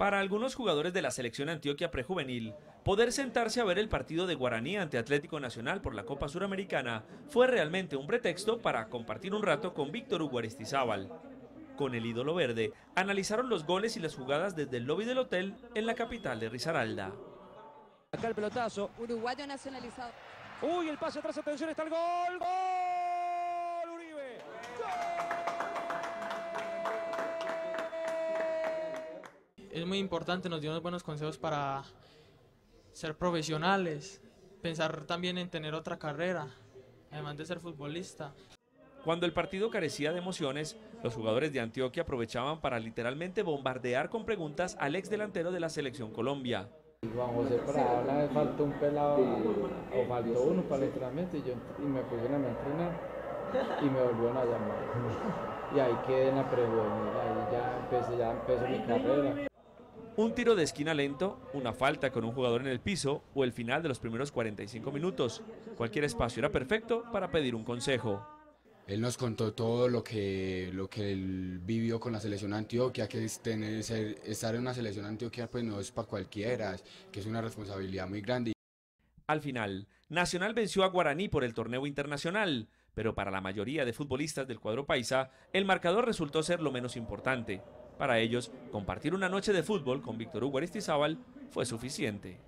Para algunos jugadores de la selección Antioquia prejuvenil, poder sentarse a ver el partido de Guaraní ante Atlético Nacional por la Copa Suramericana fue realmente un pretexto para compartir un rato con Víctor Hugo Aristizábal. Con el ídolo verde, analizaron los goles y las jugadas desde el lobby del hotel en la capital de Risaralda. Acá el pelotazo. Uruguayo nacionalizado. Uy, el pase atrás, atención, está el gol. ¡Gol! Uribe. Es muy importante, nos dio unos buenos consejos para ser profesionales, pensar también en tener otra carrera, además de ser futbolista. Cuando el partido carecía de emociones, los jugadores de Antioquia aprovechaban para literalmente bombardear con preguntas al ex delantero de la selección Colombia. Juan José Prada, una vez faltó un pelado o faltó uno para el entrenamiento y, yo, y me pusieron a entrenar y me volvieron a llamar. Y ahí quedé en la prejuvenil, ahí ya empecé, ya empezó mi carrera. Un tiro de esquina lento, una falta con un jugador en el piso o el final de los primeros 45 minutos. Cualquier espacio era perfecto para pedir un consejo. Él nos contó todo lo que, lo que él vivió con la selección Antioquia, que es tener, ser, estar en una selección Antioquia pues no es para cualquiera, que es una responsabilidad muy grande. Al final, Nacional venció a Guaraní por el torneo internacional, pero para la mayoría de futbolistas del cuadro paisa, el marcador resultó ser lo menos importante. Para ellos, compartir una noche de fútbol con Víctor Hugo Aristizábal fue suficiente.